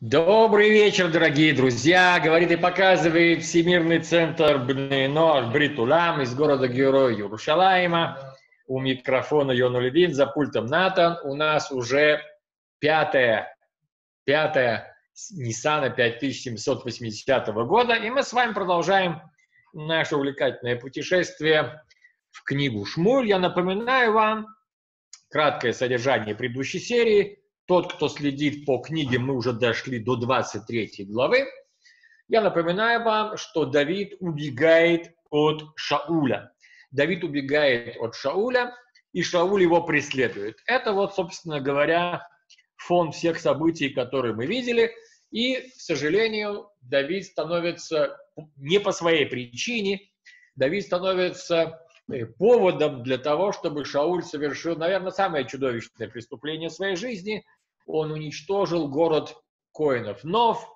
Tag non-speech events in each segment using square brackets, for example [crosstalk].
Добрый вечер, дорогие друзья! Говорит и показывает Всемирный центр Бнейнор Бритулам из города Героя Иерушалайма. У микрофона Йону Левин, за пультом Натан. У нас уже пятая, пятая Nissan 5780 года, и мы с вами продолжаем наше увлекательное путешествие в книгу Шмуль. Я напоминаю вам краткое содержание предыдущей серии – тот, кто следит по книге, мы уже дошли до 23 главы. Я напоминаю вам, что Давид убегает от Шауля. Давид убегает от Шауля, и Шауль его преследует. Это вот, собственно говоря, фон всех событий, которые мы видели. И, к сожалению, Давид становится не по своей причине, Давид становится э, поводом для того, чтобы Шауль совершил, наверное, самое чудовищное преступление в своей жизни – он уничтожил город Коинов Нов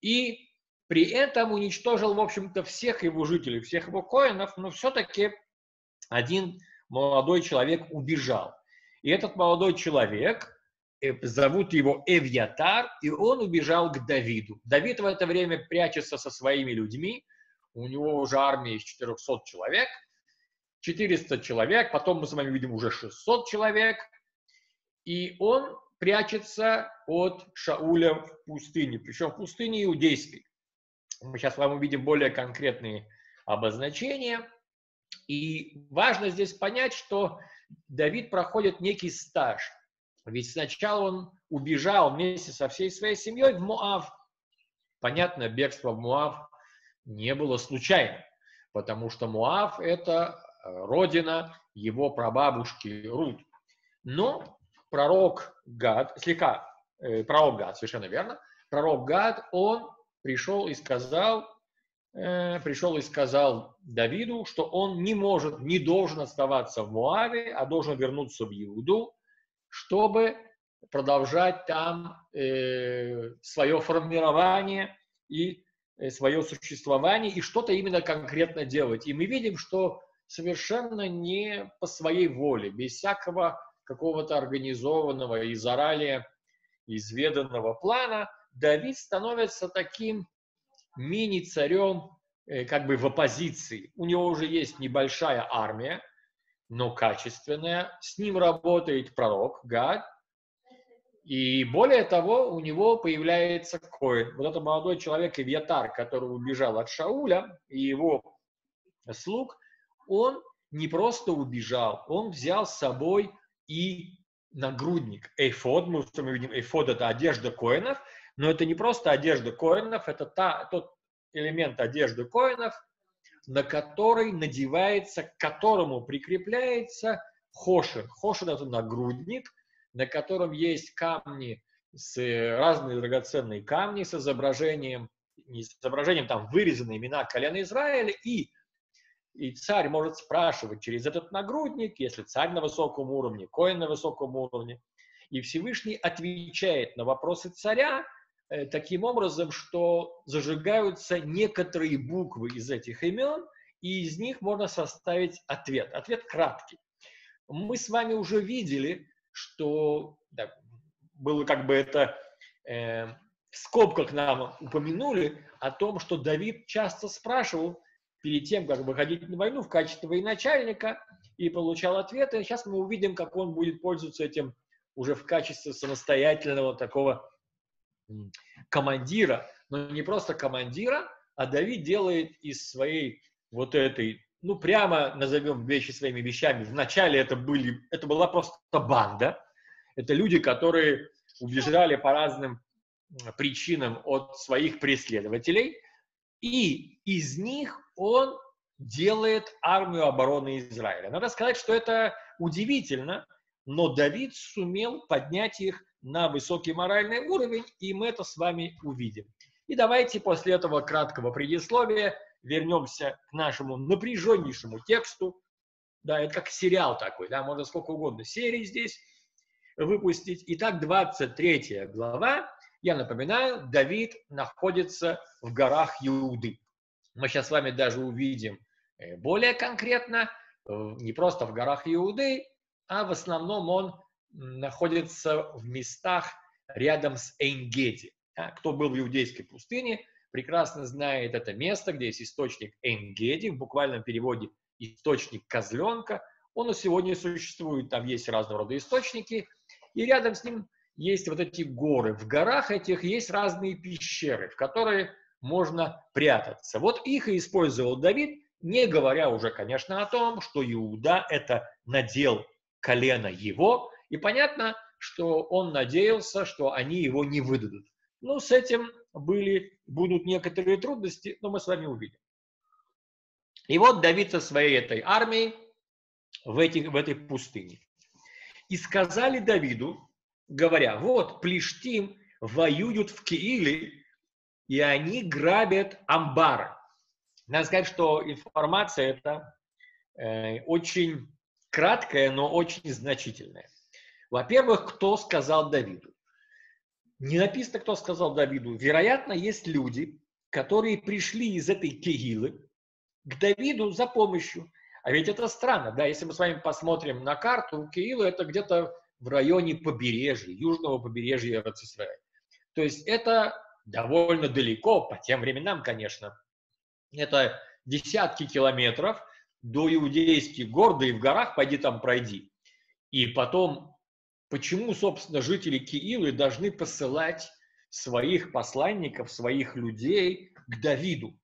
и при этом уничтожил, в общем-то, всех его жителей, всех его коинов, но все-таки один молодой человек убежал. И этот молодой человек, э, зовут его Эвьятар, и он убежал к Давиду. Давид в это время прячется со своими людьми, у него уже армия из 400 человек, 400 человек, потом мы с вами видим уже 600 человек, и он прячется от Шауля в пустыне, причем в пустыне иудейской. Мы сейчас вам увидим более конкретные обозначения. И важно здесь понять, что Давид проходит некий стаж. Ведь сначала он убежал вместе со всей своей семьей в Муав. Понятно, бегство в Муав не было случайно, потому что Муав – это родина его прабабушки Рут. Но пророк Гад, слегка, э, пророк Гад, совершенно верно, пророк Гад, он пришел и сказал, э, пришел и сказал Давиду, что он не может, не должен оставаться в Муаве, а должен вернуться в Иуду, чтобы продолжать там э, свое формирование и э, свое существование и что-то именно конкретно делать. И мы видим, что совершенно не по своей воле, без всякого какого-то организованного и заранее изведанного плана, Давид становится таким мини-царем э, как бы в оппозиции. У него уже есть небольшая армия, но качественная. С ним работает пророк Гад. И более того, у него появляется Коин. Вот этот молодой человек Ивьятар, который убежал от Шауля и его слуг, он не просто убежал, он взял с собой и нагрудник. Эйфод, мы что мы видим, эйфод это одежда коинов, но это не просто одежда коинов, это та, тот элемент одежды коинов, на который надевается, к которому прикрепляется хошер. Хошер это нагрудник, на котором есть камни, с разные драгоценные камни с изображением, не с изображением, там вырезаны имена колена Израиля и и царь может спрашивать через этот нагрудник, если царь на высоком уровне, коин на высоком уровне. И Всевышний отвечает на вопросы царя э, таким образом, что зажигаются некоторые буквы из этих имен, и из них можно составить ответ. Ответ краткий. Мы с вами уже видели, что да, было как бы это э, в скобках нам упомянули о том, что Давид часто спрашивал, перед тем, как выходить на войну в качестве военачальника и получал ответы. Сейчас мы увидим, как он будет пользоваться этим уже в качестве самостоятельного такого командира, но не просто командира, а Давид делает из своей вот этой, ну прямо назовем вещи своими вещами. Вначале это были, это была просто банда, это люди, которые убежали по разным причинам от своих преследователей, и из них он делает армию обороны Израиля. Надо сказать, что это удивительно, но Давид сумел поднять их на высокий моральный уровень, и мы это с вами увидим. И давайте после этого краткого предисловия вернемся к нашему напряженнейшему тексту. Да, это как сериал такой, да, можно сколько угодно серий здесь выпустить. Итак, 23 глава. Я напоминаю, Давид находится в горах Иуды мы сейчас с вами даже увидим э, более конкретно, э, не просто в горах Иуды, а в основном он находится в местах рядом с Энгеди. Кто был в иудейской пустыне, прекрасно знает это место, где есть источник Энгеди, в буквальном переводе источник козленка. Он и сегодня существует, там есть разного рода источники, и рядом с ним есть вот эти горы. В горах этих есть разные пещеры, в которые можно прятаться. Вот их и использовал Давид, не говоря уже, конечно, о том, что Иуда – это надел колено его, и понятно, что он надеялся, что они его не выдадут. Ну, с этим были, будут некоторые трудности, но мы с вами увидим. И вот Давид со своей этой армией в, этих, в этой пустыне. И сказали Давиду, говоря, вот Плештим воюют в Кииле, и они грабят амбары. Надо сказать, что информация эта э, очень краткая, но очень значительная. Во-первых, кто сказал Давиду? Не написано, кто сказал Давиду. Вероятно, есть люди, которые пришли из этой Кегилы к Давиду за помощью. А ведь это странно, да, если мы с вами посмотрим на карту, Киилу это где-то в районе побережья, южного побережья Израиля. То есть это довольно далеко, по тем временам, конечно. Это десятки километров до иудейских гор, да и в горах пойди там пройди. И потом, почему, собственно, жители Киилы должны посылать своих посланников, своих людей к Давиду?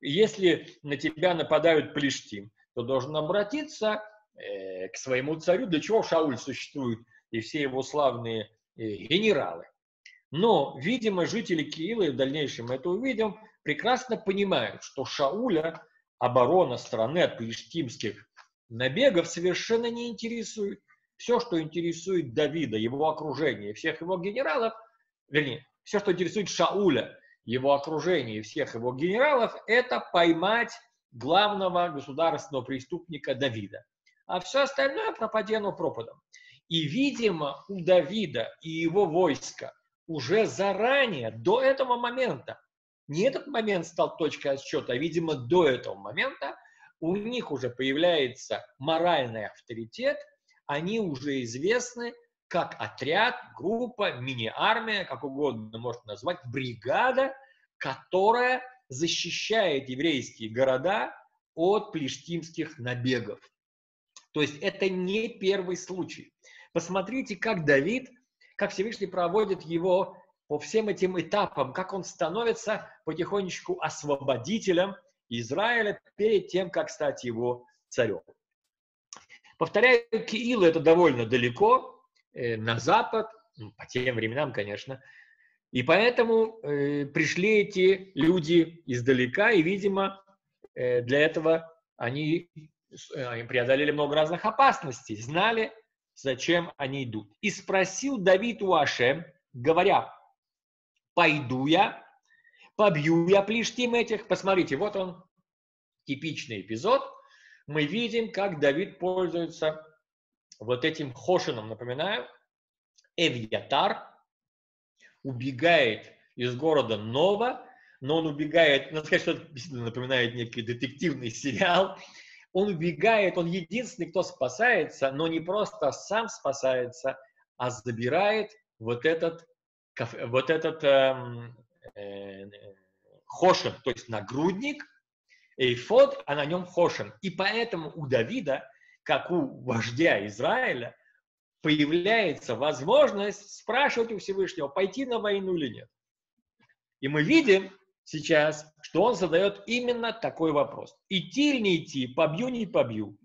Если на тебя нападают плештим, то должен обратиться э, к своему царю, для чего Шауль существует и все его славные э, генералы. Но, видимо, жители Киила, и в дальнейшем мы это увидим, прекрасно понимают, что Шауля оборона страны от плештимских набегов совершенно не интересует. Все, что интересует Давида, его окружение, всех его генералов, вернее, все, что интересует Шауля, его окружение и всех его генералов, это поймать главного государственного преступника Давида. А все остальное пропадено пропадом. И, видимо, у Давида и его войска уже заранее, до этого момента, не этот момент стал точкой отсчета, а, видимо, до этого момента у них уже появляется моральный авторитет, они уже известны как отряд, группа, мини-армия, как угодно можно назвать, бригада, которая защищает еврейские города от плештимских набегов. То есть это не первый случай. Посмотрите, как Давид, как Всевышний проводит его по всем этим этапам, как он становится потихонечку освободителем Израиля перед тем, как стать его царем. Повторяю, Киил это довольно далеко, э, на запад, ну, по тем временам, конечно, и поэтому э, пришли эти люди издалека, и, видимо, э, для этого они, э, они преодолели много разных опасностей, знали, зачем они идут. И спросил Давид у Ашем, говоря, пойду я, побью я плештим этих. Посмотрите, вот он, типичный эпизод. Мы видим, как Давид пользуется вот этим хошином, напоминаю, Эвьятар, убегает из города Нова, но он убегает, надо сказать, что это напоминает некий детективный [laughs] сериал, он убегает, он единственный, кто спасается, но не просто сам спасается, а забирает вот этот, вот этот эм, э, хошен, то есть нагрудник, эйфод, а на нем хошен. И поэтому у Давида, как у вождя Израиля, появляется возможность спрашивать у Всевышнего, пойти на войну или нет. И мы видим сейчас, что он задает именно такой вопрос. Идти или не идти, побью, не побью.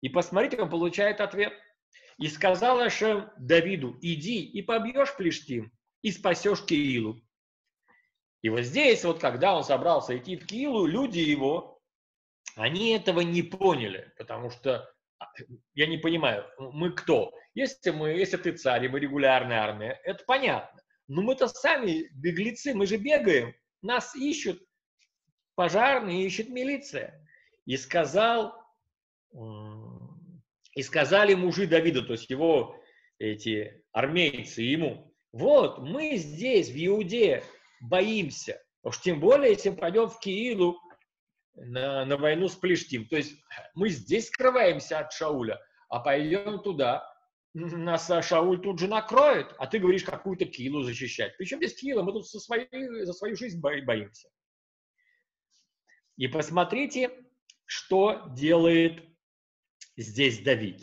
И посмотрите, он получает ответ. И сказал Ашем Давиду, иди и побьешь Плештим, и спасешь Киилу. И вот здесь, вот когда он собрался идти в Киилу, люди его, они этого не поняли, потому что я не понимаю, мы кто? Если мы, если ты царь, и мы регулярная армия, это понятно. Но мы-то сами беглецы, мы же бегаем, нас ищут пожарные, ищет милиция. И сказал, и сказали мужи Давида, то есть его эти армейцы ему, вот мы здесь, в Иуде, боимся. Уж тем более, если пойдем в Киилу, на, на войну с Плештим. То есть мы здесь скрываемся от Шауля, а пойдем туда, нас Шауль тут же накроет, а ты говоришь какую-то килу защищать. Причем без кила, мы тут со своей, за свою жизнь боимся. И посмотрите, что делает здесь Давид.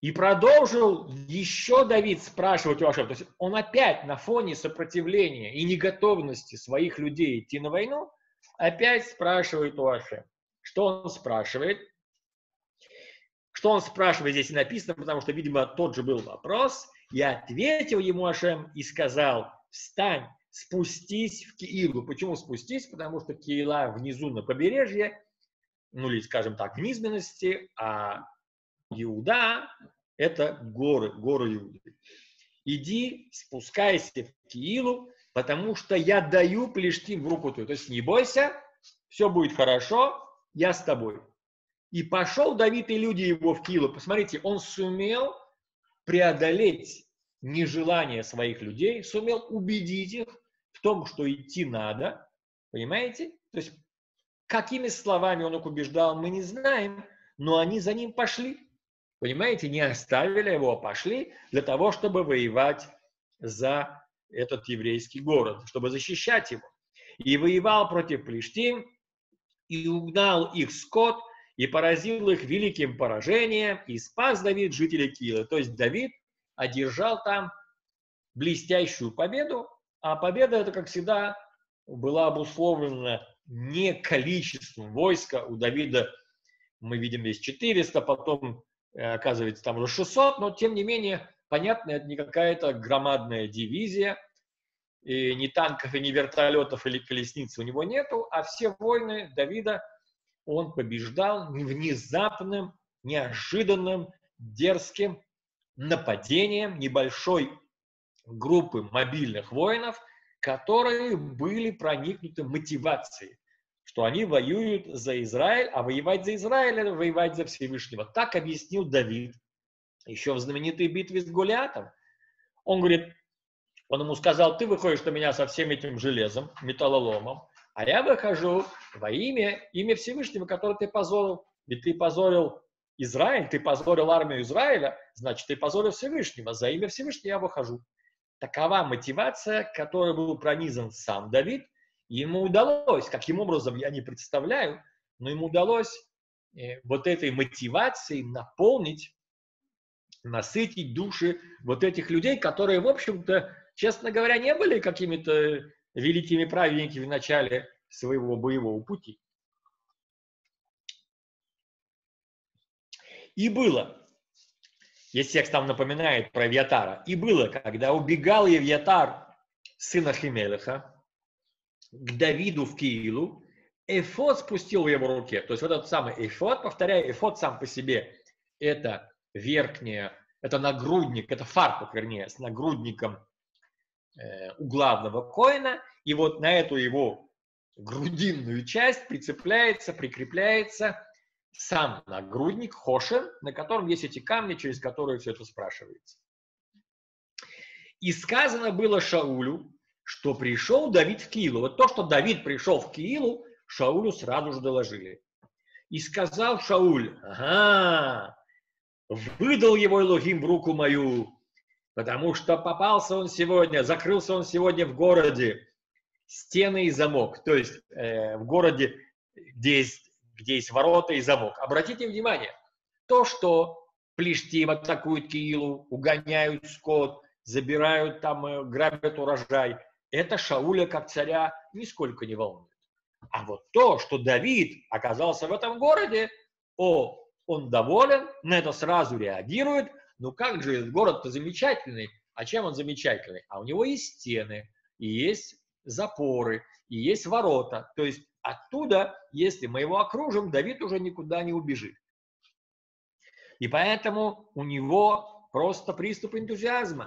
И продолжил еще Давид спрашивать у Ашем. То есть он опять на фоне сопротивления и неготовности своих людей идти на войну, опять спрашивает у Ашем. Что он спрашивает? Что он спрашивает, здесь и написано, потому что, видимо, тот же был вопрос. Я ответил ему Ашем и сказал, встань, спустись в Киилу. Почему спустись? Потому что Киила внизу на побережье, ну или, скажем так, в низменности, а Иуда – это горы, горы Иуды. Иди, спускайся в Киилу, потому что я даю Плештим в руку твою. То есть не бойся, все будет хорошо, я с тобой. И пошел Давид и люди его в Килу. Посмотрите, он сумел преодолеть нежелание своих людей, сумел убедить их в том, что идти надо. Понимаете? То есть какими словами он их убеждал, мы не знаем, но они за ним пошли. Понимаете, не оставили его, а пошли для того, чтобы воевать за этот еврейский город, чтобы защищать его. И воевал против Плештим, и угнал их скот – и поразил их великим поражением, и спас Давид жителей Киила. То есть Давид одержал там блестящую победу, а победа это, как всегда, была обусловлена не количеством войска. У Давида мы видим здесь 400, потом э, оказывается там уже 600, но тем не менее, понятно, это не какая-то громадная дивизия, и ни танков, и ни вертолетов, или колесниц у него нету, а все войны Давида – он побеждал внезапным, неожиданным, дерзким нападением небольшой группы мобильных воинов, которые были проникнуты мотивацией, что они воюют за Израиль, а воевать за Израиль – это воевать за Всевышнего. Так объяснил Давид еще в знаменитой битве с Гулиатом. Он говорит, он ему сказал, ты выходишь на меня со всем этим железом, металлоломом, а я выхожу во имя, имя Всевышнего, которое ты позорил. Ведь ты позорил Израиль, ты позорил армию Израиля, значит, ты позорил Всевышнего. За имя Всевышнего я выхожу. Такова мотивация, которой был пронизан сам Давид. ему удалось, каким образом, я не представляю, но ему удалось э, вот этой мотивацией наполнить, насытить души вот этих людей, которые, в общем-то, честно говоря, не были какими-то великими праведниками в начале своего боевого пути. И было, если текст там напоминает про Вьятара, и было, когда убегал Евьятар, сына Химелеха, к Давиду в Киилу, Эфот спустил в его руке. То есть вот этот самый Эфот, повторяю, Эфот сам по себе, это верхняя, это нагрудник, это фартук, вернее, с нагрудником у главного коина, и вот на эту его грудинную часть прицепляется, прикрепляется сам нагрудник, хошен, на котором есть эти камни, через которые все это спрашивается. И сказано было Шаулю, что пришел Давид в Киилу. Вот то, что Давид пришел в Киилу, Шаулю сразу же доложили. И сказал Шауль, ага, выдал его Элохим в руку мою, Потому что попался он сегодня, закрылся он сегодня в городе, стены и замок. То есть э, в городе, где есть, где есть ворота и замок. Обратите внимание, то, что Плештим атакуют Киилу, угоняют скот, забирают там, э, грабят урожай, это Шауля как царя нисколько не волнует. А вот то, что Давид оказался в этом городе, о, он доволен, на это сразу реагирует – ну как же, город-то замечательный. А чем он замечательный? А у него есть стены, и есть запоры, и есть ворота. То есть оттуда, если мы его окружим, Давид уже никуда не убежит. И поэтому у него просто приступ энтузиазма.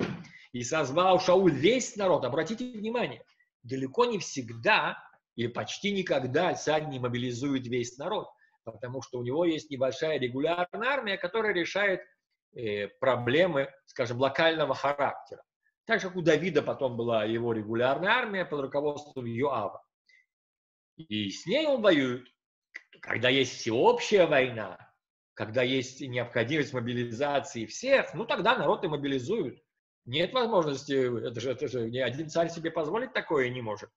И созвал Шауль весь народ. Обратите внимание, далеко не всегда или почти никогда царь не мобилизует весь народ, потому что у него есть небольшая регулярная армия, которая решает проблемы, скажем, локального характера. Так же, как у Давида потом была его регулярная армия под руководством Йоава. И с ней он воюет. Когда есть всеобщая война, когда есть необходимость мобилизации всех, ну тогда народ и мобилизуют. Нет возможности, это же, это же ни один царь себе позволить такое не может.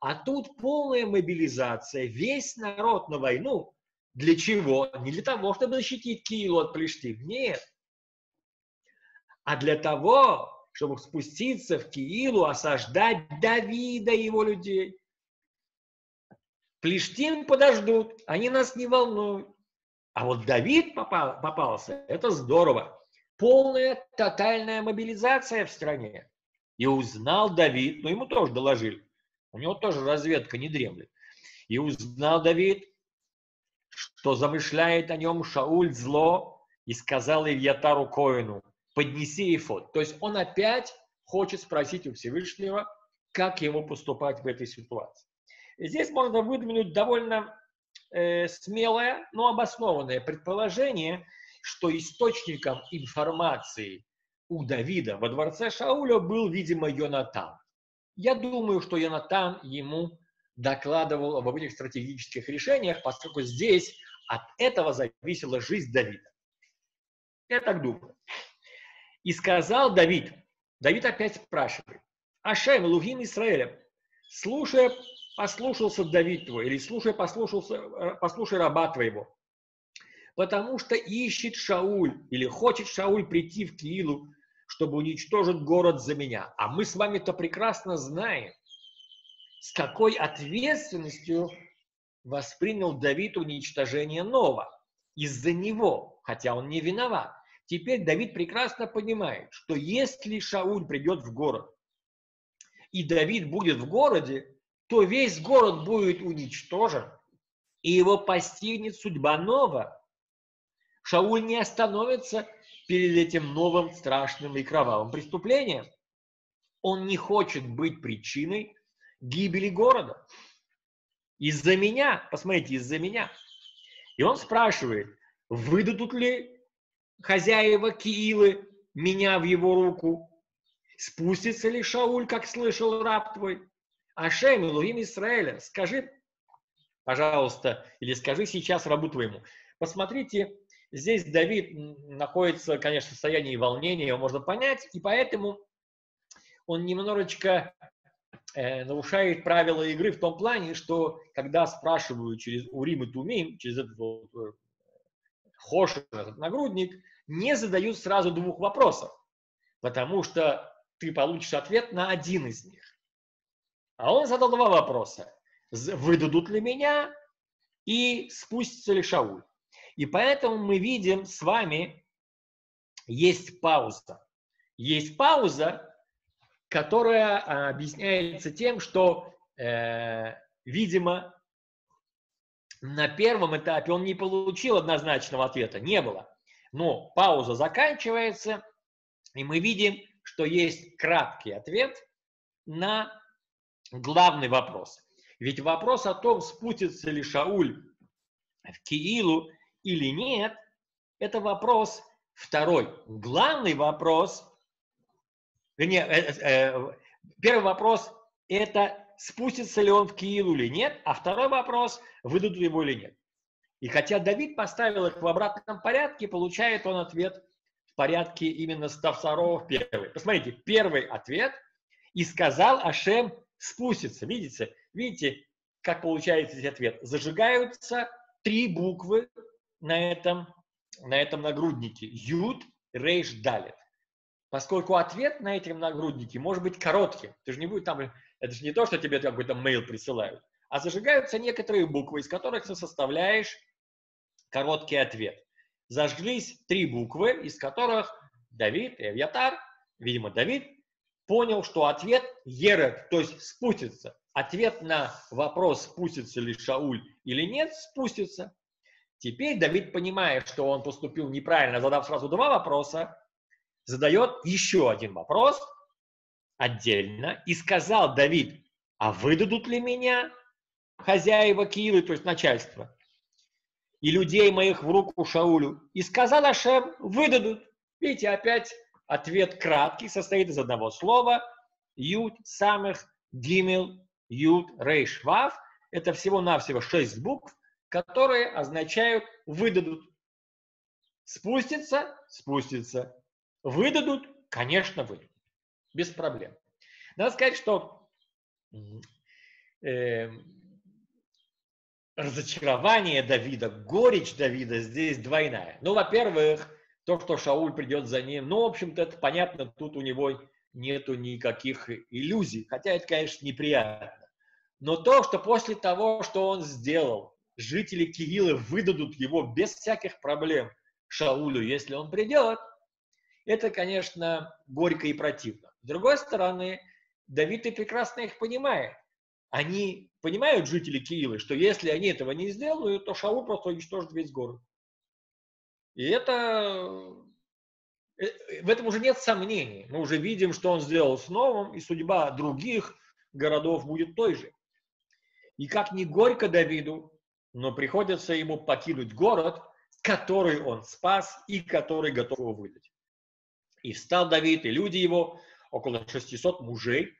А тут полная мобилизация, весь народ на войну. Для чего? Не для того, чтобы защитить Киилу от Плештим, нет. А для того, чтобы спуститься в Киилу, осаждать Давида и его людей. Плештим подождут, они нас не волнуют. А вот Давид попал, попался, это здорово. Полная тотальная мобилизация в стране. И узнал Давид, ну ему тоже доложили, у него тоже разведка не дремлет. И узнал Давид, что замышляет о нем Шауль зло, и сказал Ильятару Коину, поднеси эфот. То есть он опять хочет спросить у Всевышнего, как ему поступать в этой ситуации. И здесь можно выдвинуть довольно э, смелое, но обоснованное предположение, что источником информации у Давида во дворце Шауля был, видимо, Йонатан. Я думаю, что Йонатан ему докладывал об этих стратегических решениях, поскольку здесь от этого зависела жизнь Давида. Я так думаю. И сказал Давид, Давид опять спрашивает, Ашем, Лугин Израиля, слушая, послушался Давид твой, или слушая, послушался, э, послушай раба твоего, потому что ищет Шауль, или хочет Шауль прийти в Киилу чтобы уничтожить город за меня. А мы с вами-то прекрасно знаем, с какой ответственностью воспринял Давид уничтожение Нова. Из-за него, хотя он не виноват. Теперь Давид прекрасно понимает, что если Шауль придет в город, и Давид будет в городе, то весь город будет уничтожен, и его постигнет судьба Нова. Шауль не остановится перед этим новым страшным и кровавым преступлением. Он не хочет быть причиной гибели города. Из-за меня, посмотрите, из-за меня. И он спрашивает, выдадут ли хозяева Киилы меня в его руку? Спустится ли Шауль, как слышал раб твой? Ашем, Илуим Израиля, скажи, пожалуйста, или скажи сейчас рабу твоему. Посмотрите Здесь Давид находится, конечно, в состоянии волнения, его можно понять, и поэтому он немножечко э, нарушает правила игры в том плане, что когда спрашивают через Урим и Тумим, через этот Хошин, этот нагрудник, не задают сразу двух вопросов, потому что ты получишь ответ на один из них. А он задал два вопроса. Выдадут ли меня и спустится ли Шауль? И поэтому мы видим с вами, есть пауза. Есть пауза, которая а, объясняется тем, что, э, видимо, на первом этапе он не получил однозначного ответа, не было. Но пауза заканчивается, и мы видим, что есть краткий ответ на главный вопрос. Ведь вопрос о том, спустится ли Шауль в Киилу или нет, это вопрос второй. Главный вопрос, вернее, э, э, первый вопрос – это спустится ли он в Киилу или нет, а второй вопрос – выдадут его или нет. И хотя Давид поставил их в обратном порядке, получает он ответ в порядке именно с второго в первый. Посмотрите, первый ответ – и сказал Ашем спустится. Видите, видите, как получается здесь ответ? Зажигаются три буквы на этом, на этом нагруднике. Юд, рейш, далит. Поскольку ответ на этом нагруднике может быть коротким. Ты же не будет там, это же не то, что тебе какой-то мейл присылают, а зажигаются некоторые буквы, из которых ты составляешь короткий ответ. Зажглись три буквы, из которых Давид, Эвьятар, видимо, Давид, понял, что ответ Ерет, то есть спустится. Ответ на вопрос, спустится ли Шауль или нет, спустится. Теперь Давид, понимая, что он поступил неправильно, задав сразу два вопроса, задает еще один вопрос отдельно и сказал Давид, а выдадут ли меня хозяева Киилы, то есть начальство, и людей моих в руку Шаулю? И сказал Ашем, выдадут. Видите, опять ответ краткий, состоит из одного слова. Юд, самых, гимел, юд, рейш, вав. Это всего-навсего шесть букв, которые означают выдадут. Спустится? Спустится. Выдадут? Конечно, выдадут. Без проблем. Надо сказать, что э, разочарование Давида, горечь Давида здесь двойная. Ну, во-первых, то, что Шауль придет за ним, ну, в общем-то, это понятно, тут у него нету никаких иллюзий, хотя это, конечно, неприятно. Но то, что после того, что он сделал, жители Киилы выдадут его без всяких проблем Шаулю, если он придет, это, конечно, горько и противно. С другой стороны, Давид и прекрасно их понимает. Они понимают, жители Киилы, что если они этого не сделают, то Шаул просто уничтожит весь город. И это... Э, э, в этом уже нет сомнений. Мы уже видим, что он сделал с новым, и судьба других городов будет той же. И как не горько Давиду, но приходится ему покинуть город, который он спас и который готов его выдать. И встал Давид, и люди его, около 600 мужей.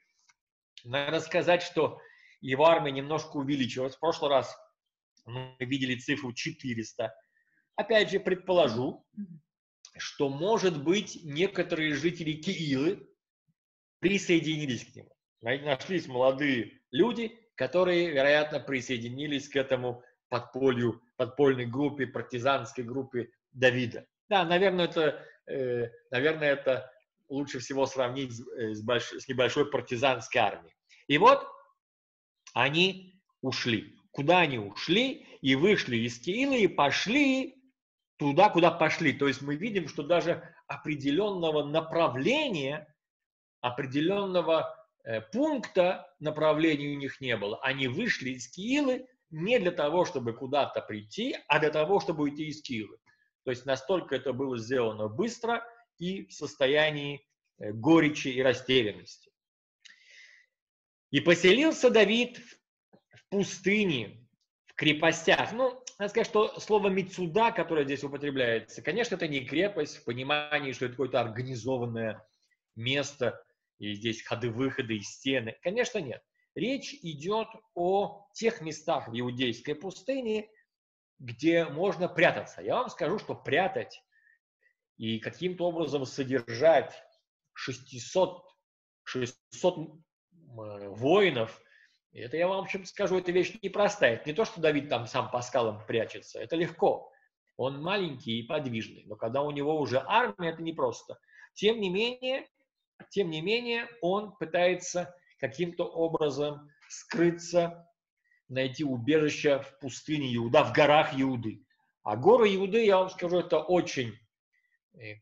Надо сказать, что его армия немножко увеличилась. В прошлый раз мы видели цифру 400. Опять же, предположу, что, может быть, некоторые жители Киилы присоединились к нему. Нашлись молодые люди, которые, вероятно, присоединились к этому подполью, подпольной группе, партизанской группе Давида. Да, наверное, это, наверное, это лучше всего сравнить с, э, с, больш, с небольшой партизанской армией. И вот они ушли. Куда они ушли? И вышли из Киила и пошли туда, куда пошли. То есть мы видим, что даже определенного направления, определенного Э, пункта направления у них не было. Они вышли из Киилы не для того, чтобы куда-то прийти, а для того, чтобы уйти из Киилы. То есть настолько это было сделано быстро и в состоянии э, горечи и растерянности. И поселился Давид в пустыне, в крепостях. Ну, надо сказать, что слово «мецуда», которое здесь употребляется, конечно, это не крепость в понимании, что это какое-то организованное место, и здесь ходы-выходы и стены. Конечно, нет. Речь идет о тех местах в иудейской пустыне, где можно прятаться. Я вам скажу, что прятать и каким-то образом содержать 600, 600 воинов, это я вам в общем скажу, это вещь непростая. Это не то, что Давид там сам по скалам прячется, это легко. Он маленький и подвижный, но когда у него уже армия, это непросто. Тем не менее, тем не менее, он пытается каким-то образом скрыться, найти убежище в пустыне Иуда, в горах Иуды. А горы Иуды, я вам скажу, это очень э,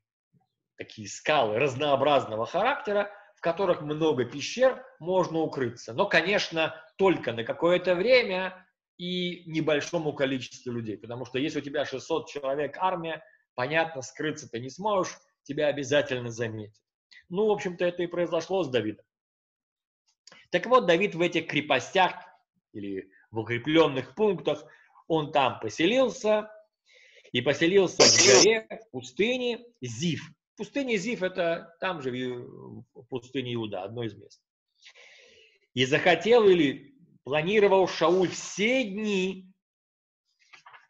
такие скалы разнообразного характера, в которых много пещер, можно укрыться. Но, конечно, только на какое-то время и небольшому количеству людей. Потому что если у тебя 600 человек армия, понятно, скрыться ты не сможешь, тебя обязательно заметят. Ну, в общем-то, это и произошло с Давидом. Так вот, Давид в этих крепостях или в укрепленных пунктах, он там поселился, и поселился в горе, в пустыне Зив. Пустыня Зив – это там же в пустыне Иуда, одно из мест. И захотел или планировал Шауль все дни,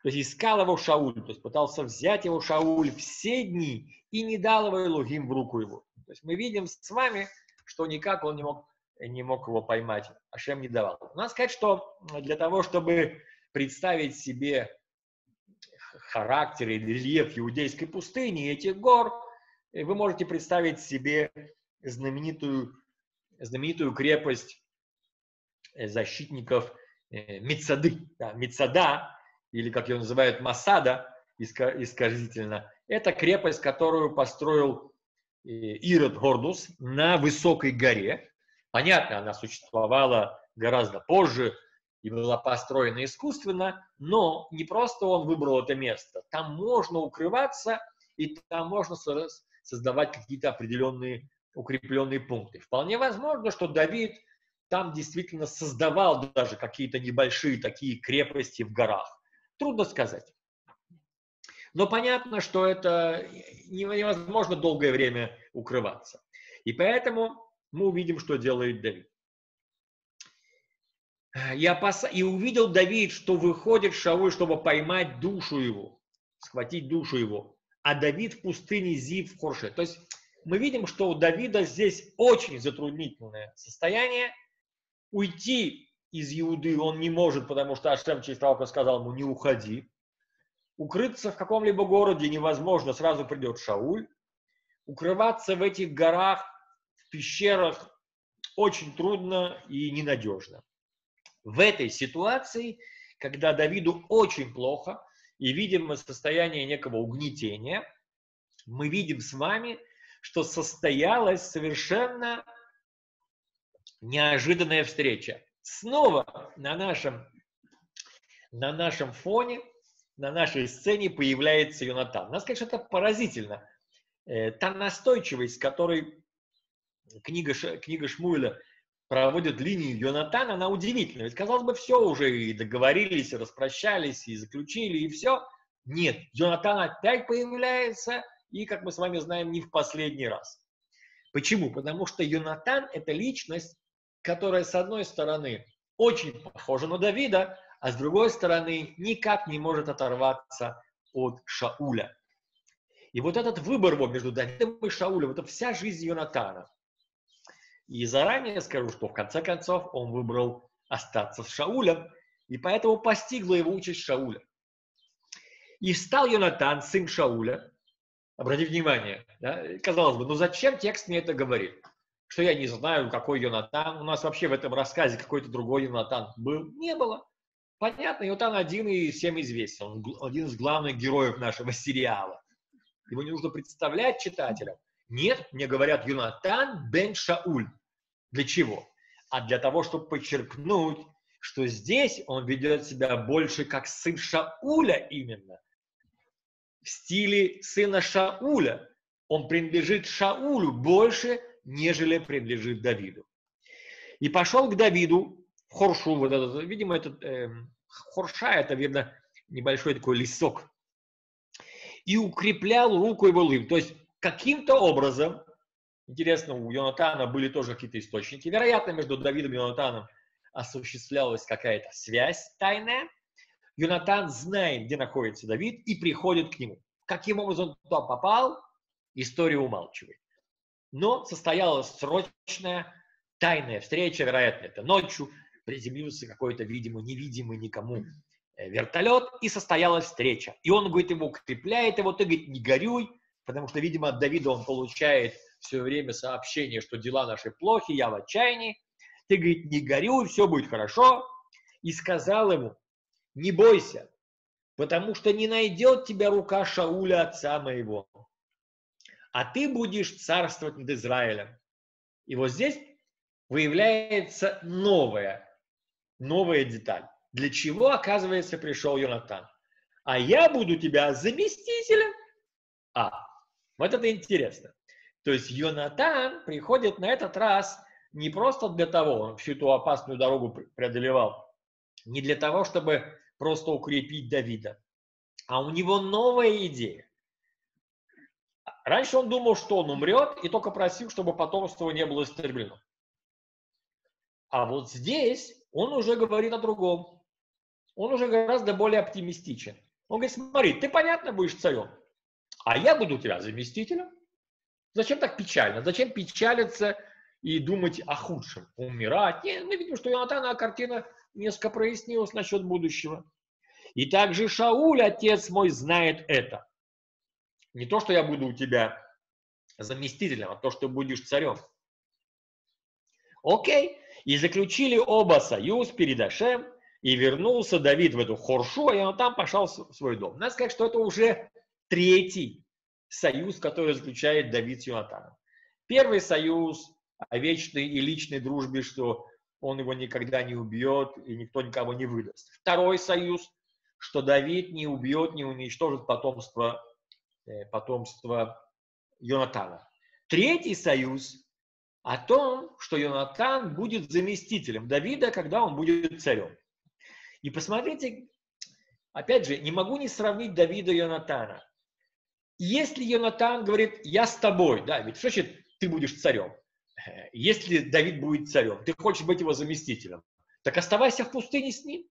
то есть искал его Шауль, то есть пытался взять его Шауль все дни и не дал его Элогим в руку его. То есть мы видим с вами, что никак он не мог, не мог его поймать, Ашем не давал. Надо сказать, что для того, чтобы представить себе характер и рельеф иудейской пустыни этих гор, э, вы можете представить себе знаменитую, знаменитую крепость э, защитников э, Мецады. Да, Мецада, или как ее называют Масада, искажительно, это крепость, которую построил Ирод Гордус на высокой горе. Понятно, она существовала гораздо позже и была построена искусственно, но не просто он выбрал это место. Там можно укрываться, и там можно создавать какие-то определенные укрепленные пункты. Вполне возможно, что Давид там действительно создавал даже какие-то небольшие такие крепости в горах. Трудно сказать. Но понятно, что это невозможно долгое время укрываться. И поэтому мы увидим, что делает Давид. И, опас... и увидел Давид, что выходит Шауль, чтобы поймать душу его, схватить душу его. а Давид в пустыне Зив в Хорше. То есть мы видим, что у Давида здесь очень затруднительное состояние. Уйти из Иуды он не может, потому что Ашем через пророка сказал ему, не уходи. Укрыться в каком-либо городе невозможно, сразу придет Шауль. Укрываться в этих горах, в пещерах очень трудно и ненадежно. В этой ситуации, когда Давиду очень плохо, и видим состояние некого угнетения, мы видим с вами, что состоялась совершенно неожиданная встреча. Снова на нашем, на нашем фоне, на нашей сцене появляется Йонатан. Нас, конечно, это поразительно. Э, та настойчивость, которой книга, книга Шмуэля проводит линию Йонатана, она удивительна. Ведь, казалось бы, все уже и договорились, и распрощались, и заключили, и все. Нет, Йонатан опять появляется, и, как мы с вами знаем, не в последний раз. Почему? Потому что Йонатан – это личность, которая, с одной стороны, очень похожа на Давида, а с другой стороны, никак не может оторваться от Шауля. И вот этот выбор между Давидом и Шаулем – это вся жизнь Йонатана. И заранее скажу, что в конце концов он выбрал остаться с Шаулем, и поэтому постигла его участь Шауля. И встал Йонатан, сын Шауля, обратите внимание, да, казалось бы, ну зачем текст мне это говорит? Что я не знаю, какой Йонатан, у нас вообще в этом рассказе какой-то другой Йонатан был? Не было. Понятно, Йонатан один и всем известен, он один из главных героев нашего сериала. Его не нужно представлять читателям. Нет, мне говорят, Юнатан бен Шауль. Для чего? А для того, чтобы подчеркнуть, что здесь он ведет себя больше как сын Шауля именно. В стиле сына Шауля. Он принадлежит Шаулю больше, нежели принадлежит Давиду. И пошел к Давиду в Хоршу, вот этот, видимо, этот э, Хорша, это, видно, небольшой такой лесок, и укреплял руку его лым. То есть каким-то образом, интересно, у Йонатана были тоже какие-то источники, вероятно, между Давидом и Йонатаном осуществлялась какая-то связь тайная. Йонатан знает, где находится Давид, и приходит к нему. Каким образом он туда попал, история умалчивает. Но состоялась срочная тайная встреча, вероятно, это ночью, приземлился какой-то, видимо, невидимый никому э, вертолет, и состоялась встреча. И он, говорит, его укрепляет его, ты, говорит, не горюй, потому что, видимо, от Давида он получает все время сообщение, что дела наши плохи, я в отчаянии. Ты, говорит, не горюй, все будет хорошо. И сказал ему, не бойся, потому что не найдет тебя рука Шауля, отца моего, а ты будешь царствовать над Израилем. И вот здесь выявляется новая, новая деталь. Для чего, оказывается, пришел Йонатан? А я буду тебя заместителем. А, вот это интересно. То есть Йонатан приходит на этот раз не просто для того, он всю эту опасную дорогу преодолевал, не для того, чтобы просто укрепить Давида, а у него новая идея. Раньше он думал, что он умрет, и только просил, чтобы потомство не было истреблено. А вот здесь он уже говорит о другом. Он уже гораздо более оптимистичен. Он говорит, смотри, ты понятно будешь царем, а я буду у тебя заместителем. Зачем так печально? Зачем печалиться и думать о худшем? Умирать? Нет, мы видим, что Ионатана картина несколько прояснилась насчет будущего. И также Шауль, отец мой, знает это. Не то, что я буду у тебя заместителем, а то, что будешь царем. Окей. И заключили оба союз перед Ашем, и вернулся Давид в эту Хоршу, и он там пошел в свой дом. Надо сказать, что это уже третий союз, который заключает Давид с Юнатаном. Первый союз о вечной и личной дружбе, что он его никогда не убьет и никто никого не выдаст. Второй союз, что Давид не убьет, не уничтожит потомство, э, потомство Йонатана. Третий союз о том, что Йонатан будет заместителем Давида, когда он будет царем. И посмотрите, опять же, не могу не сравнить Давида и Йонатана. Если Йонатан говорит, я с тобой, да, ведь что значит ты будешь царем? Если Давид будет царем, ты хочешь быть его заместителем, так оставайся в пустыне с ним.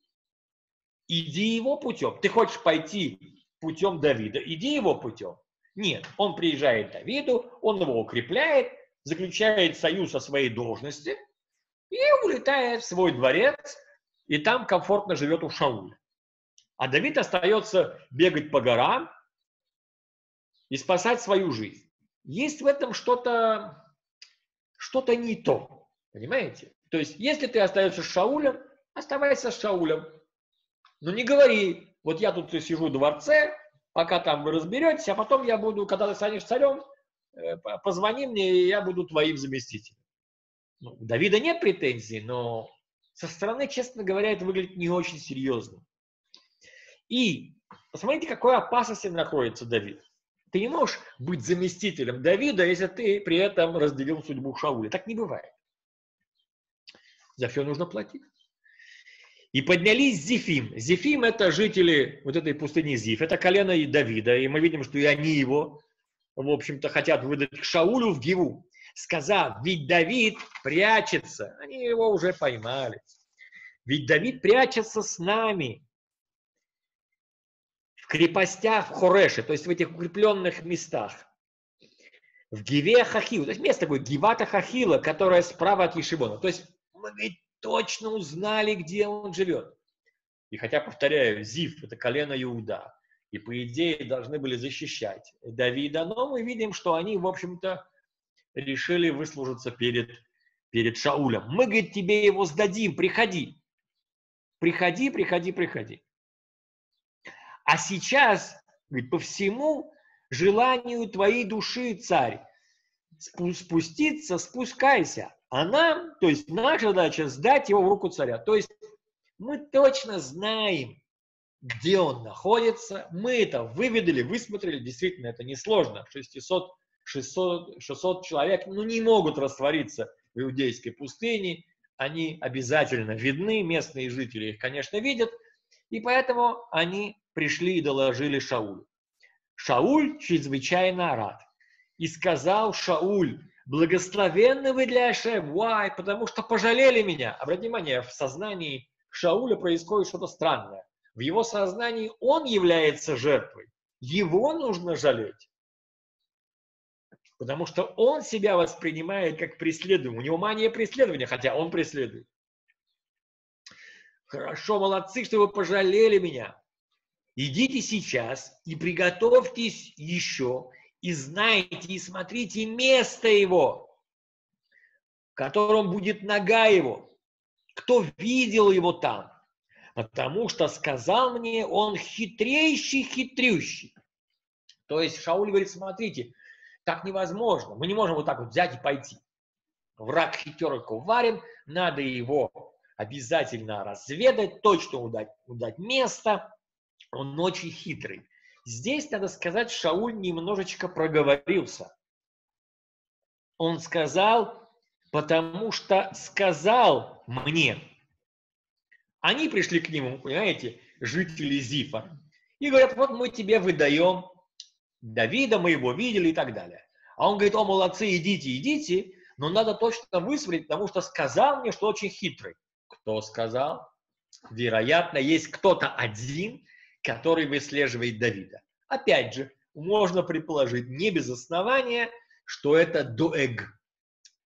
Иди его путем. Ты хочешь пойти путем Давида, иди его путем. Нет, он приезжает к Давиду, он его укрепляет, заключает союз со своей должности и улетает в свой дворец, и там комфортно живет у Шауля. А Давид остается бегать по горам и спасать свою жизнь. Есть в этом что-то что-то не то. Понимаете? То есть, если ты остаешься с Шаулем, оставайся с Шаулем. Но не говори, вот я тут сижу в дворце, пока там вы разберетесь, а потом я буду, когда ты станешь царем, э, позвони мне, и я буду твоим заместителем. Ну, у Давида нет претензий, но со стороны, честно говоря, это выглядит не очень серьезно. И посмотрите, какой опасности находится Давид. Ты не можешь быть заместителем Давида, если ты при этом разделил судьбу Шауля. Так не бывает. За все нужно платить. И поднялись Зефим. Зефим – это жители вот этой пустыни Зиф. Это колено и Давида. И мы видим, что и они его, в общем-то, хотят выдать к Шаулю в Гиву. Сказав, ведь Давид прячется. Они его уже поймали. Ведь Давид прячется с нами в крепостях в Хореше, то есть в этих укрепленных местах. В Гиве Хахила, то есть место такое, Гивата Хахила, которое справа от Ешибона. То есть мы ведь точно узнали, где он живет. И хотя, повторяю, Зив – это колено Иуда, и по идее должны были защищать Давида, но мы видим, что они, в общем-то, решили выслужиться перед, перед Шаулем. Мы, говорит, тебе его сдадим, приходи. Приходи, приходи, приходи. А сейчас, говорит, по всему желанию твоей души, царь, спуститься, спускайся. А нам, то есть наша задача сдать его в руку царя. То есть мы точно знаем, где он находится. Мы это выведали, высмотрели. Действительно, это несложно. 600, 600, 600 человек ну, не могут раствориться в иудейской пустыне. Они обязательно видны, местные жители их, конечно, видят. И поэтому они пришли и доложили Шаулю. Шауль чрезвычайно рад. И сказал Шауль, благословенны вы для Ашем, вай, потому что пожалели меня. Обратите внимание, в сознании Шауля происходит что-то странное. В его сознании он является жертвой. Его нужно жалеть. Потому что он себя воспринимает как преследуемый. У него мания преследования, хотя он преследует. Хорошо, молодцы, что вы пожалели меня. Идите сейчас и приготовьтесь еще, и знайте, и смотрите место его, в котором будет нога его. Кто видел его там? Потому что сказал мне, он хитрейший, хитрющий. То есть Шауль говорит, смотрите, так невозможно. Мы не можем вот так вот взять и пойти. Враг хитер коварен, надо его обязательно разведать, точно удать, удать место, он очень хитрый. Здесь, надо сказать, Шауль немножечко проговорился. Он сказал, потому что сказал мне. Они пришли к нему, понимаете, жители Зифа, и говорят, вот мы тебе выдаем Давида, мы его видели и так далее. А он говорит, о, молодцы, идите, идите, но надо точно высмотреть, потому что сказал мне, что очень хитрый. Кто сказал? Вероятно, есть кто-то один, который выслеживает Давида. Опять же, можно предположить не без основания, что это Дуэг.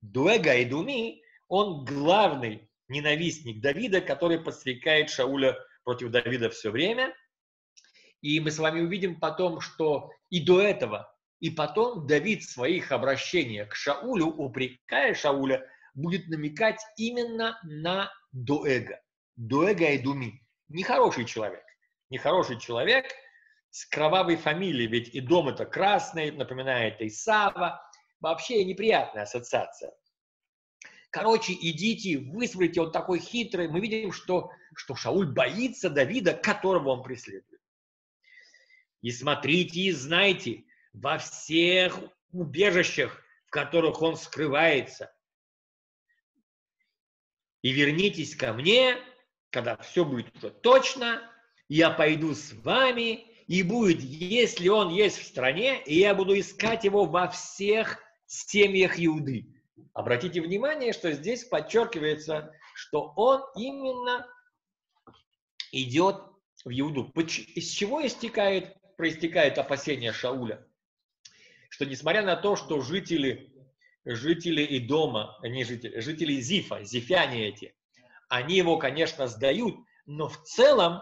Дуэга и Думи, он главный ненавистник Давида, который подстрекает Шауля против Давида все время. И мы с вами увидим потом, что и до этого, и потом Давид в своих обращениях к Шаулю, упрекая Шауля, будет намекать именно на Дуэга. Дуэга и Думи. Нехороший человек нехороший человек с кровавой фамилией, ведь и дом это красный, напоминает Исава. Вообще неприятная ассоциация. Короче, идите, высмотрите, он такой хитрый. Мы видим, что, что Шауль боится Давида, которого он преследует. И смотрите, и знайте, во всех убежищах, в которых он скрывается. И вернитесь ко мне, когда все будет уже точно, я пойду с вами, и будет, если он есть в стране, и я буду искать его во всех семьях Иуды. Обратите внимание, что здесь подчеркивается, что он именно идет в Иуду. Из чего истекает, проистекает опасение Шауля? что несмотря на то, что жители, жители и дома, не жители, жители Зифа, зифяне эти, они его, конечно, сдают, но в целом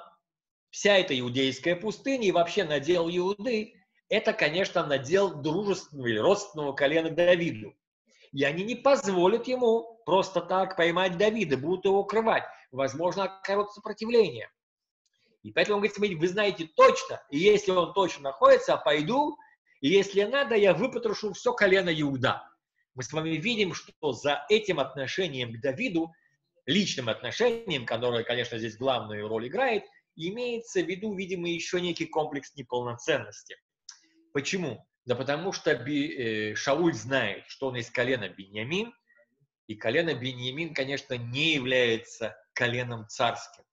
вся эта иудейская пустыня и вообще надел Иуды, это, конечно, надел дружественного или родственного колена Давиду. И они не позволят ему просто так поймать Давида, будут его укрывать. Возможно, окажут сопротивление. И поэтому он говорит, вы знаете точно, и если он точно находится, пойду, и если надо, я выпотрошу все колено Иуда. Мы с вами видим, что за этим отношением к Давиду, личным отношением, которое, конечно, здесь главную роль играет, имеется в виду, видимо, еще некий комплекс неполноценности. Почему? Да потому что Би, э, Шауль знает, что он из колена Беньямин, и колено Беньямин, конечно, не является коленом царским.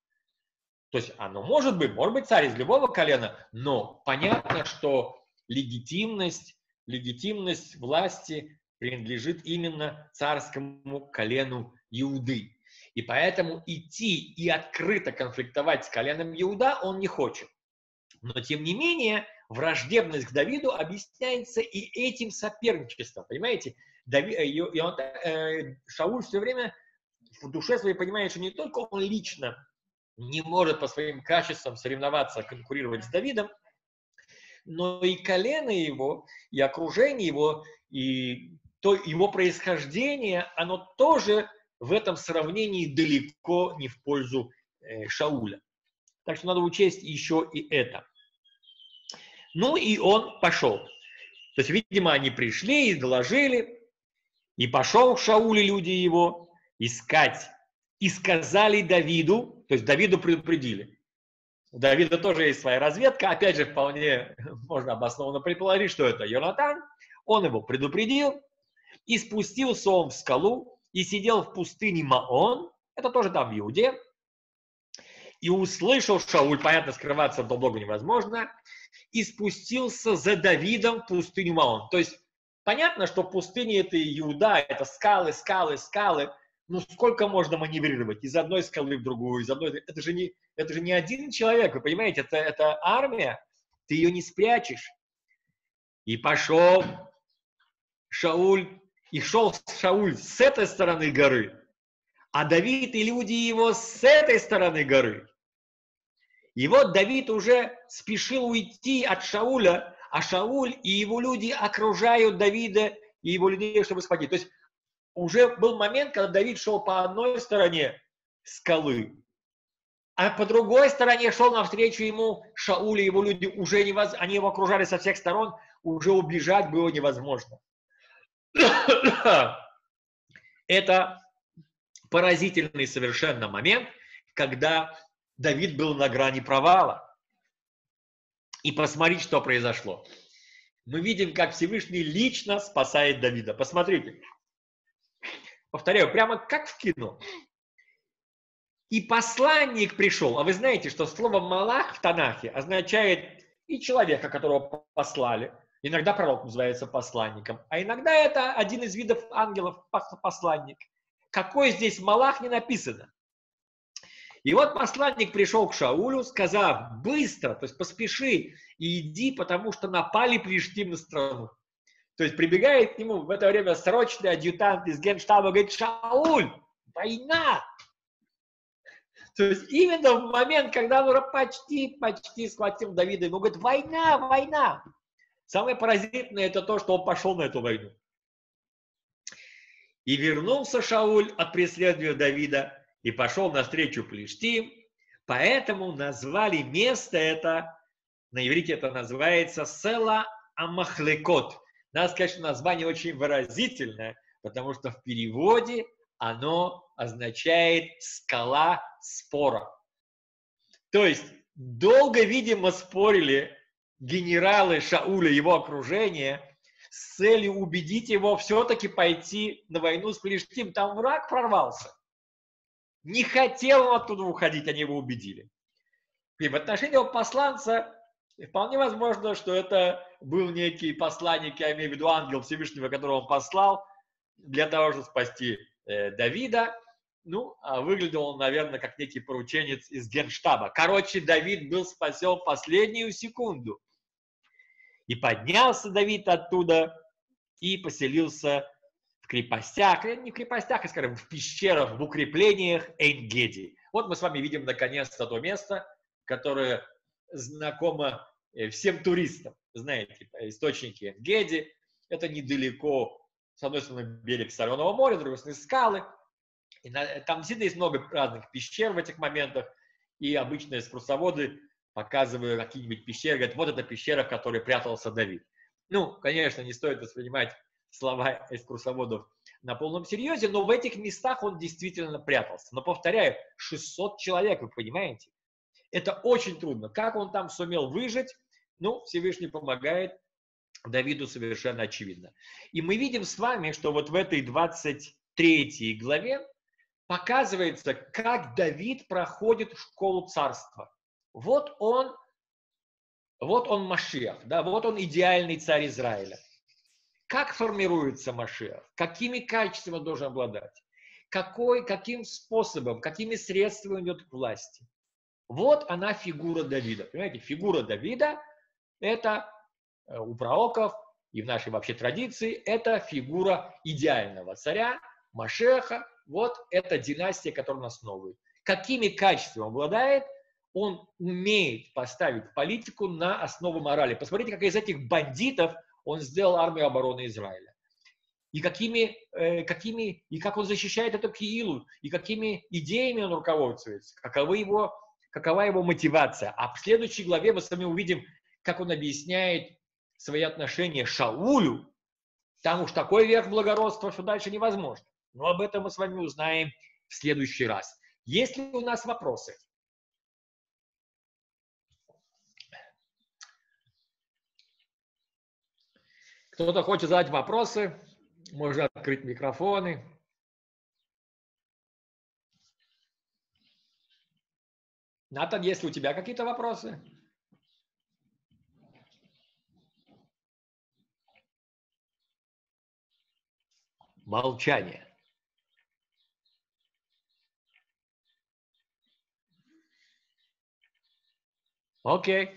То есть оно может быть, может быть царь из любого колена, но понятно, что легитимность, легитимность власти принадлежит именно царскому колену Иуды. И поэтому идти и открыто конфликтовать с коленом Иуда он не хочет. Но тем не менее, враждебность к Давиду объясняется и этим соперничеством. Понимаете? Дави, э, и он, э, Шауль все время в душе своей понимает, что не только он лично не может по своим качествам соревноваться, конкурировать с Давидом, но и колено его, и окружение его, и то его происхождение, оно тоже в этом сравнении далеко не в пользу э, Шауля. Так что надо учесть еще и это. Ну и он пошел. То есть, видимо, они пришли и доложили, и пошел Шауль и люди его искать. И сказали Давиду, то есть Давиду предупредили. У Давида тоже есть своя разведка. Опять же, вполне [laughs] можно обоснованно предположить, что это Йонатан. Он его предупредил, и спустился он в скалу, и сидел в пустыне Маон, это тоже там в Иуде, и услышал Шауль, понятно, скрываться от Бога невозможно, и спустился за Давидом в пустыню Маон. То есть понятно, что пустыня это Иуда, это скалы, скалы, скалы, ну сколько можно маневрировать из одной скалы в другую, из одной... Это же не, это же не один человек, вы понимаете, это, это армия, ты ее не спрячешь. И пошел Шауль, и шел Шауль с этой стороны горы, а Давид и люди его с этой стороны горы. И вот Давид уже спешил уйти от Шауля, а Шауль и его люди окружают Давида и его людей, чтобы схватить. То есть уже был момент, когда Давид шел по одной стороне скалы, а по другой стороне шел навстречу ему Шауль и его люди. Уже невоз... Они его окружали со всех сторон, уже убежать было невозможно. [coughs] Это поразительный совершенно момент, когда Давид был на грани провала. И посмотрите, что произошло. Мы видим, как Всевышний лично спасает Давида. Посмотрите. Повторяю, прямо как в кино. И посланник пришел. А вы знаете, что слово «малах» в Танахе означает и человека, которого послали. Иногда пророк называется посланником, а иногда это один из видов ангелов, посланник. Какой здесь Малах не написано. И вот посланник пришел к Шаулю, сказав, быстро, то есть поспеши и иди, потому что напали Плештим на страну. То есть прибегает к нему в это время срочный адъютант из генштаба, говорит, Шауль, война! То есть именно в момент, когда он уже почти, почти схватил Давида, ему говорит, война, война! Самое поразительное это то, что он пошел на эту войну. И вернулся Шауль от преследования Давида и пошел навстречу Плештим, поэтому назвали место это, на иврите это называется Села Амахлекот. Надо сказать, что название очень выразительное, потому что в переводе оно означает «скала спора». То есть долго, видимо, спорили генералы Шауля, его окружение, с целью убедить его все-таки пойти на войну с Плештим. Там враг прорвался. Не хотел он оттуда уходить, они его убедили. И в отношении его посланца вполне возможно, что это был некий посланник, я имею в виду ангел Всевышнего, которого он послал для того, чтобы спасти э, Давида. Ну, а выглядел он, наверное, как некий порученец из генштаба. Короче, Давид был спасен последнюю секунду. И поднялся Давид оттуда и поселился в крепостях, не в крепостях, а, скажем, в пещерах, в укреплениях Эйнгеди. Вот мы с вами видим наконец-то то место, которое знакомо э, всем туристам. Знаете, источники Энгеди, это недалеко, с одной стороны, берег Соленого моря, с другой стороны, скалы. И на, там действительно есть много разных пещер в этих моментах, и обычно экскурсоводы показывают какие-нибудь пещеры, говорят, вот эта пещера, в которой прятался Давид. Ну, конечно, не стоит воспринимать слова экскурсоводов на полном серьезе, но в этих местах он действительно прятался. Но, повторяю, 600 человек, вы понимаете? Это очень трудно. Как он там сумел выжить? Ну, Всевышний помогает Давиду совершенно очевидно. И мы видим с вами, что вот в этой 23 главе показывается, как Давид проходит школу царства. Вот он, вот он Машиах, да, вот он идеальный царь Израиля. Как формируется Машиах? Какими качествами он должен обладать? Какой, каким способом, какими средствами он идет к власти? Вот она фигура Давида. Понимаете, фигура Давида – это э, у пророков и в нашей вообще традиции, это фигура идеального царя, Машеха. Вот эта династия, которую он основывает. Какими качествами обладает? Он умеет поставить политику на основу морали. Посмотрите, как из этих бандитов он сделал армию обороны Израиля. И какими, э, какими, и как он защищает эту Киилу, и какими идеями он руководствуется, каковы его, какова его мотивация. А в следующей главе мы с вами увидим, как он объясняет свои отношения Шаулю, там уж такой верх благородства, что дальше невозможно. Но об этом мы с вами узнаем в следующий раз. Есть ли у нас вопросы? Кто-то хочет задать вопросы, можно открыть микрофоны. Натан, есть ли у тебя какие-то вопросы? Молчание. Окей.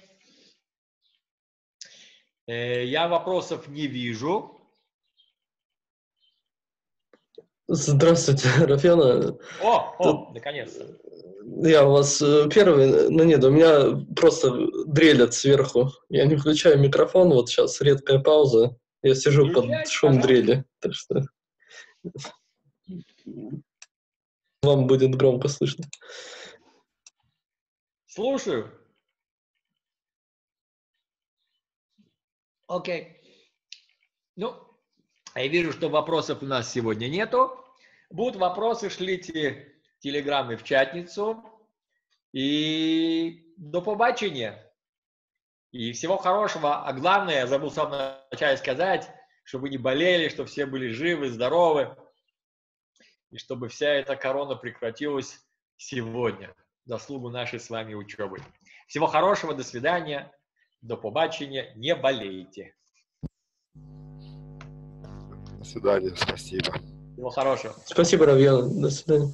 Э, я вопросов не вижу. Здравствуйте, [laughs] Рафиана. О, о, наконец-то. Я у вас э, первый, ну нет, у меня просто дрелят сверху. Я не включаю микрофон, вот сейчас редкая пауза. Я сижу Включай, под шум пожалуйста. дрели, так что вам будет громко слышно. Слушаю. Окей. Ну, я вижу, что вопросов у нас сегодня нету. Будут вопросы, шлите телеграммы в чатницу. И до побачення. И всего хорошего. А главное, я забыл в самом начале сказать, чтобы не болели, чтобы все были живы, здоровы. И чтобы вся эта корона прекратилась сегодня. Заслугу нашей с вами учебы. Всего хорошего, до свидания. До побачення, не болейте. До свидания, спасибо. Всего хорошего. Спасибо, Равьян. До свидания.